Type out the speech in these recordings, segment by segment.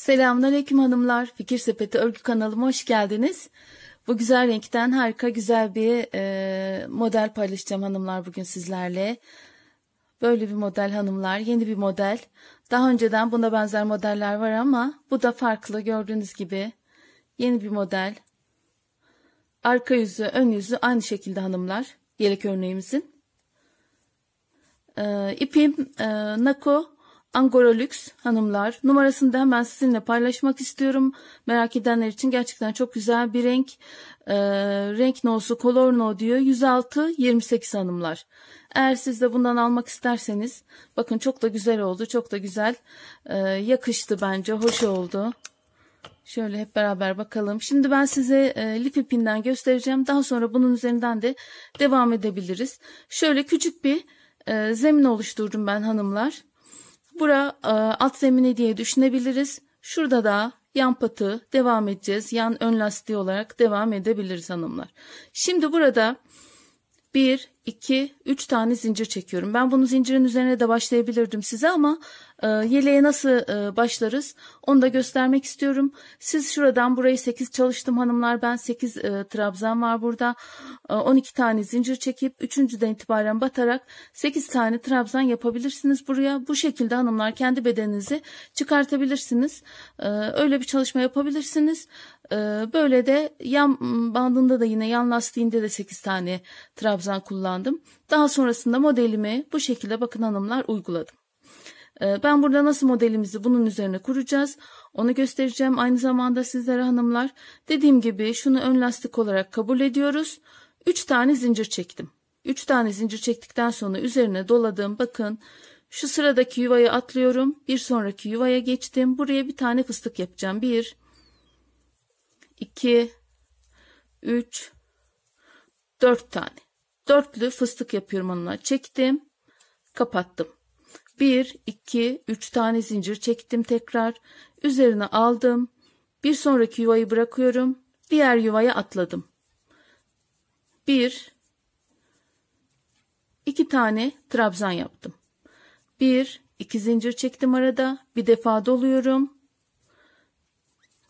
Selamünaleyküm hanımlar. Fikir Sepeti Örgü kanalıma hoş geldiniz. Bu güzel renkten harika güzel bir e, model paylaşacağım hanımlar bugün sizlerle. Böyle bir model hanımlar, yeni bir model. Daha önceden buna benzer modeller var ama bu da farklı gördüğünüz gibi. Yeni bir model. Arka yüzü, ön yüzü aynı şekilde hanımlar. Yelek örneğimizin. E, ipim e, Nako Angora Lux hanımlar numarasını da hemen sizinle paylaşmak istiyorum. Merak edenler için gerçekten çok güzel bir renk. Ee, renk no'su color no diyor 106 28 hanımlar. Eğer siz de bundan almak isterseniz bakın çok da güzel oldu. Çok da güzel ee, yakıştı bence hoş oldu. Şöyle hep beraber bakalım. Şimdi ben size e, lif ipinden göstereceğim. Daha sonra bunun üzerinden de devam edebiliriz. Şöyle küçük bir e, zemin oluşturdum ben hanımlar. Bura e, alt zemini diye düşünebiliriz. Şurada da yan patı devam edeceğiz. Yan ön lastiği olarak devam edebiliriz hanımlar. Şimdi burada 1, 2, 3 tane zincir çekiyorum. Ben bunu zincirin üzerine de başlayabilirdim size ama e, yeleğe nasıl e, başlarız onu da göstermek istiyorum. Siz şuradan burayı 8 çalıştım hanımlar. Ben 8 e, trabzan var burada. E, 12 tane zincir çekip 3. itibaren batarak 8 tane trabzan yapabilirsiniz buraya. Bu şekilde hanımlar kendi bedeninizi çıkartabilirsiniz. E, öyle bir çalışma yapabilirsiniz. E, böyle de yan bandında da yine yan lastiğinde de 8 tane trabzan kullandım. Daha sonrasında modelimi bu şekilde bakın hanımlar uyguladım. Ee, ben burada nasıl modelimizi bunun üzerine kuracağız onu göstereceğim. Aynı zamanda sizlere hanımlar dediğim gibi şunu ön lastik olarak kabul ediyoruz. 3 tane zincir çektim. 3 tane zincir çektikten sonra üzerine doladım. Bakın şu sıradaki yuvayı atlıyorum. Bir sonraki yuvaya geçtim. Buraya bir tane fıstık yapacağım. 1 2 3 4 tane. Dörtlü fıstık yapıyorum onunla. Çektim. Kapattım. 1, 2, 3 tane zincir çektim tekrar. Üzerine aldım. Bir sonraki yuvayı bırakıyorum. Diğer yuvaya atladım. 1, 2 tane trabzan yaptım. 1, 2 zincir çektim arada. Bir defa doluyorum.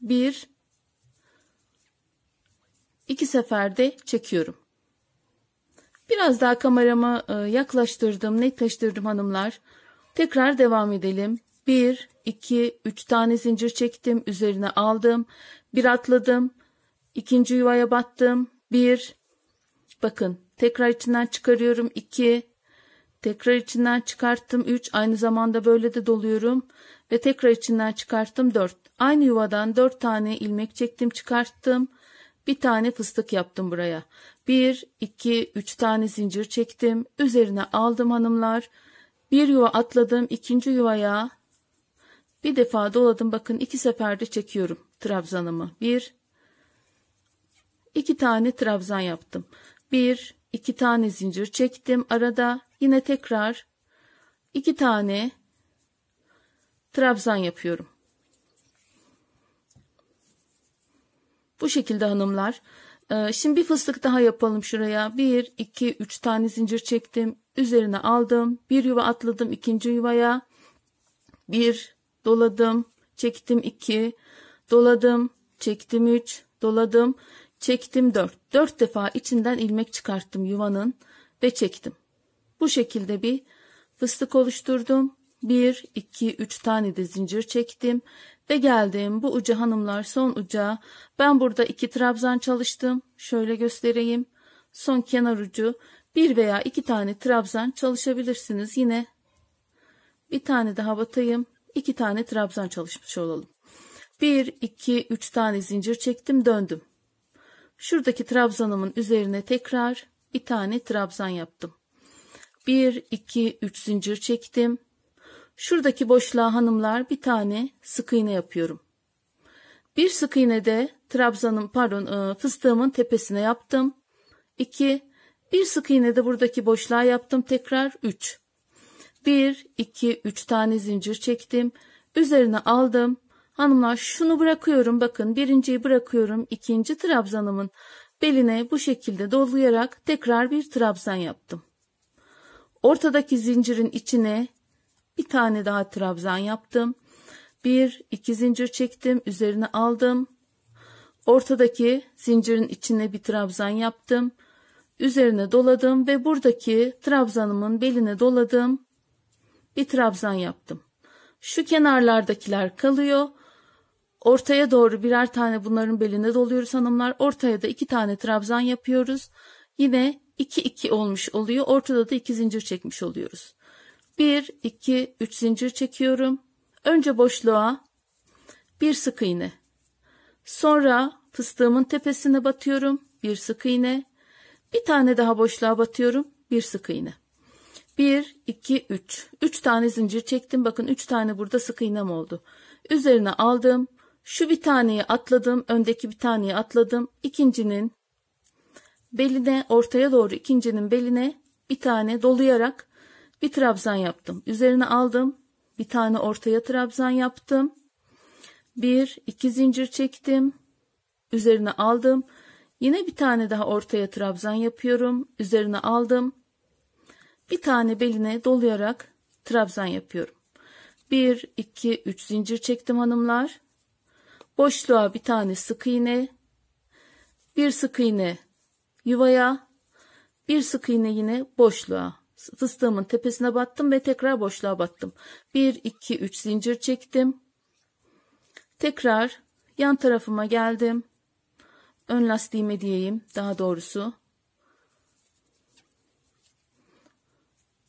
1, 2 seferde çekiyorum. Biraz daha kameramı e, yaklaştırdım, netleştirdim hanımlar. Tekrar devam edelim. 1, 2, 3 tane zincir çektim. Üzerine aldım. Bir atladım. ikinci yuvaya battım. 1, bakın tekrar içinden çıkarıyorum. 2, tekrar içinden çıkarttım. 3, aynı zamanda böyle de doluyorum. Ve tekrar içinden çıkarttım. 4. Aynı yuvadan 4 tane ilmek çektim çıkarttım. Bir tane fıstık yaptım buraya. 1, 2, 3 tane zincir çektim. Üzerine aldım hanımlar. Bir yuva atladım ikinci yuvaya bir defa doladım bakın iki seferde çekiyorum trabzanımı. Bir iki tane trabzan yaptım. Bir iki tane zincir çektim arada yine tekrar iki tane trabzan yapıyorum. Bu şekilde hanımlar. Ee, şimdi bir fıstık daha yapalım şuraya. Bir, iki, üç tane zincir çektim üzerine aldım. Bir yuva atladım ikinci yuvaya. Bir doladım, çektim iki, doladım, çektim üç, doladım, çektim dört. Dört defa içinden ilmek çıkarttım yuvanın ve çektim. Bu şekilde bir fıstık oluşturdum. Bir, iki, üç tane de zincir çektim ve geldim bu uca hanımlar son uca. Ben burada iki trabzan çalıştım. Şöyle göstereyim. Son kenar ucu bir veya iki tane trabzan çalışabilirsiniz. Yine bir tane daha batayım. iki tane trabzan çalışmış olalım. Bir, iki, üç tane zincir çektim döndüm. Şuradaki trabzanımın üzerine tekrar bir tane trabzan yaptım. Bir, iki, üç zincir çektim. Şuradaki boşluğa hanımlar bir tane sık iğne yapıyorum. Bir sık iğne de trabzanım pardon ıı, fıstığımın tepesine yaptım. 2 bir sık iğne de buradaki boşluğa yaptım tekrar 3. 1, 2, 3 tane zincir çektim. Üzerine aldım. Hanımlar şunu bırakıyorum bakın birinciyi bırakıyorum ikinci trabzanımın beline bu şekilde dolayarak tekrar bir trabzan yaptım. Ortadaki zincirin içine bir tane daha trabzan yaptım. Bir, iki zincir çektim. Üzerine aldım. Ortadaki zincirin içine bir trabzan yaptım. Üzerine doladım ve buradaki trabzanımın beline doladım. Bir trabzan yaptım. Şu kenarlardakiler kalıyor. Ortaya doğru birer tane bunların beline doluyoruz hanımlar. Ortaya da iki tane trabzan yapıyoruz. Yine 2 2 olmuş oluyor. Ortada da iki zincir çekmiş oluyoruz. 1 2 3 zincir çekiyorum. Önce boşluğa bir sık iğne. Sonra fıstığımın tepesine batıyorum. Bir sık iğne. Bir tane daha boşluğa batıyorum. Bir sık iğne. 1 2 3. 3 tane zincir çektim. Bakın 3 tane burada sık iğnem oldu. Üzerine aldım. Şu bir taneyi atladım. Öndeki bir taneyi atladım. İkincinin beline ortaya doğru ikincinin beline bir tane dolayarak bir trabzan yaptım. Üzerine aldım. Bir tane ortaya trabzan yaptım. Bir, iki zincir çektim. Üzerine aldım. Yine bir tane daha ortaya trabzan yapıyorum. Üzerine aldım. Bir tane beline dolayarak trabzan yapıyorum. Bir, iki, üç zincir çektim hanımlar. Boşluğa bir tane sık iğne. Bir sık iğne yuvaya. Bir sık iğne yine boşluğa. Fıstığımın tepesine battım ve tekrar boşluğa battım. 1, 2, 3 zincir çektim. Tekrar yan tarafıma geldim. Ön lastiğime diyeyim daha doğrusu.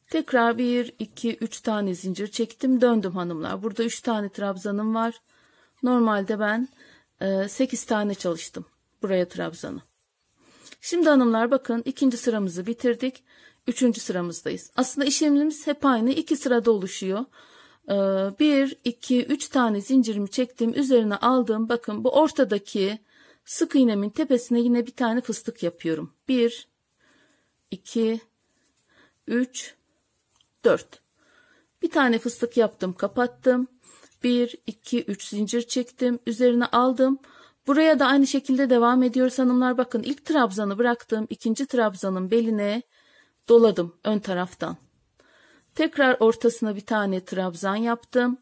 Tekrar 1, 2, 3 tane zincir çektim. Döndüm hanımlar. Burada 3 tane trabzanım var. Normalde ben 8 e, tane çalıştım buraya trabzanı. Şimdi hanımlar bakın ikinci sıramızı bitirdik. Üçüncü sıramızdayız. Aslında işlemimiz hep aynı. iki sırada oluşuyor. Ee, bir, iki, üç tane zincirimi çektim. Üzerine aldım. Bakın bu ortadaki sık iğnemin tepesine yine bir tane fıstık yapıyorum. Bir, iki, üç, dört. Bir tane fıstık yaptım. Kapattım. Bir, iki, üç zincir çektim. Üzerine aldım. Buraya da aynı şekilde devam ediyoruz hanımlar. Bakın ilk trabzanı bıraktım. ikinci trabzanın beline doladım ön taraftan. Tekrar ortasına bir tane trabzan yaptım.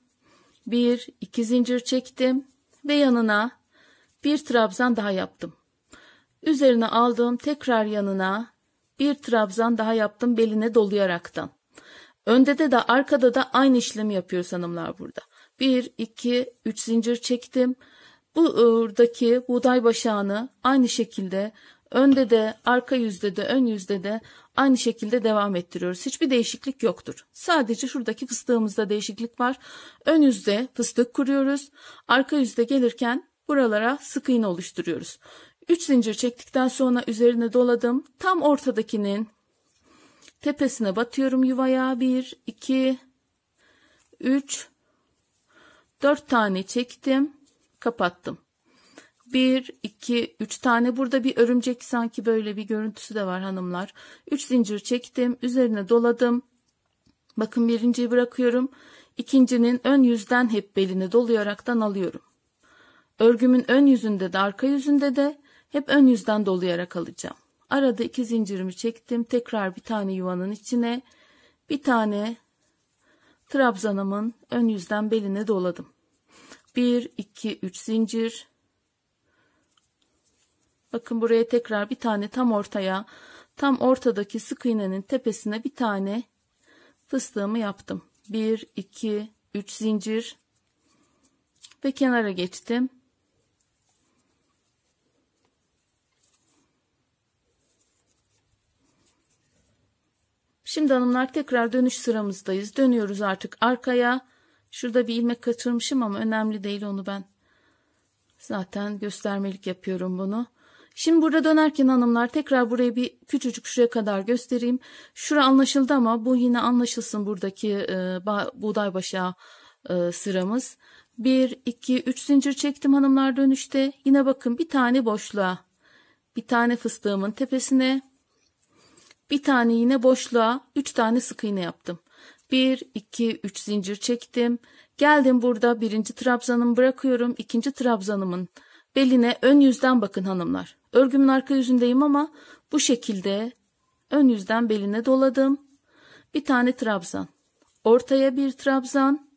Bir, iki zincir çektim ve yanına bir trabzan daha yaptım. Üzerine aldım tekrar yanına bir trabzan daha yaptım beline dolayaraktan. Önde de de arkada da aynı işlemi yapıyoruz hanımlar burada. Bir, iki, üç zincir çektim. Buradaki buğday başağını aynı şekilde önde de arka yüzde de ön yüzde de aynı şekilde devam ettiriyoruz. Hiçbir değişiklik yoktur. Sadece şuradaki fıstığımızda değişiklik var. Ön yüzde fıstık kuruyoruz. Arka yüzde gelirken buralara sık iğne oluşturuyoruz. 3 zincir çektikten sonra üzerine doladım. Tam ortadakinin tepesine batıyorum yuvaya. 1, 2, 3, 4 tane çektim kapattım. Bir, iki, üç tane burada bir örümcek sanki böyle bir görüntüsü de var hanımlar. Üç zincir çektim. Üzerine doladım. Bakın birinciyi bırakıyorum. İkincinin ön yüzden hep belini dolayaraktan alıyorum. Örgümün ön yüzünde de arka yüzünde de hep ön yüzden dolayarak alacağım. Arada iki zincirimi çektim. Tekrar bir tane yuvanın içine bir tane trabzanımın ön yüzden beline doladım. 1, 2, 3 zincir. Bakın buraya tekrar bir tane tam ortaya, tam ortadaki sık iğnenin tepesine bir tane fıstığımı yaptım. 1, 2, 3 zincir ve kenara geçtim. Şimdi hanımlar tekrar dönüş sıramızdayız. Dönüyoruz artık arkaya. Şurada bir ilmek kaçırmışım ama önemli değil onu ben. Zaten göstermelik yapıyorum bunu. Şimdi burada dönerken hanımlar tekrar burayı bir küçücük şuraya kadar göstereyim. Şura anlaşıldı ama bu yine anlaşılsın buradaki e, buğday başağı e, sıramız. 1, 2, 3 zincir çektim hanımlar dönüşte. Yine bakın bir tane boşluğa. Bir tane fıstığımın tepesine. Bir tane yine boşluğa 3 tane sık iğne yaptım. 1, 2, 3 zincir çektim. Geldim burada birinci trabzanımı bırakıyorum. ikinci trabzanımın beline ön yüzden bakın hanımlar. Örgümün arka yüzündeyim ama bu şekilde ön yüzden beline doladım. Bir tane trabzan. Ortaya bir trabzan.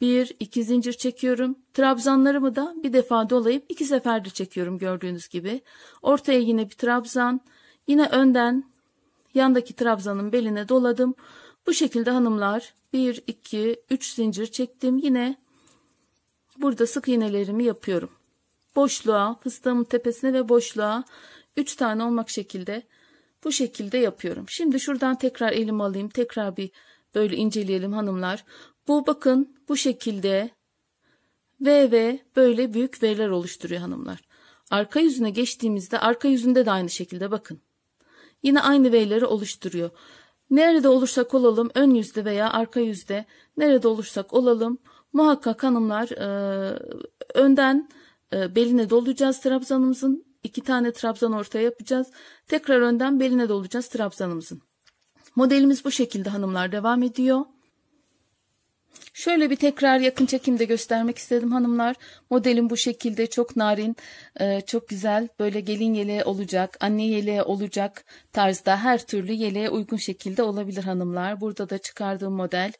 Bir, iki zincir çekiyorum. Trabzanlarımı da bir defa dolayıp iki seferde çekiyorum gördüğünüz gibi. Ortaya yine bir trabzan. Yine önden yandaki trabzanın beline doladım. Bu şekilde hanımlar 1, 2, 3 zincir çektim. Yine burada sık iğnelerimi yapıyorum. Boşluğa, fıstığımın tepesine ve boşluğa 3 tane olmak şekilde bu şekilde yapıyorum. Şimdi şuradan tekrar elimi alayım. Tekrar bir böyle inceleyelim hanımlar. Bu bakın bu şekilde V ve böyle büyük V'ler oluşturuyor hanımlar. Arka yüzüne geçtiğimizde arka yüzünde de aynı şekilde bakın. Yine aynı V'leri oluşturuyor. Nerede olursak olalım ön yüzde veya arka yüzde nerede olursak olalım muhakkak hanımlar e, önden e, beline dolacağız trabzanımızın. iki tane trabzan ortaya yapacağız. Tekrar önden beline dolacağız trabzanımızın. Modelimiz bu şekilde hanımlar devam ediyor. Şöyle bir tekrar yakın çekimde göstermek istedim hanımlar. Modelim bu şekilde çok narin, e, çok güzel böyle gelin yeleği olacak, anne yeleği olacak tarzda her türlü yeleğe uygun şekilde olabilir hanımlar. Burada da çıkardığım model.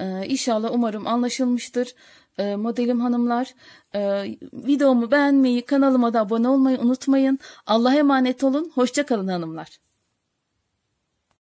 E, inşallah umarım anlaşılmıştır e, modelim hanımlar. Videomu beğenmeyi, kanalıma da abone olmayı unutmayın. Allah'a emanet olun. Hoşçakalın hanımlar.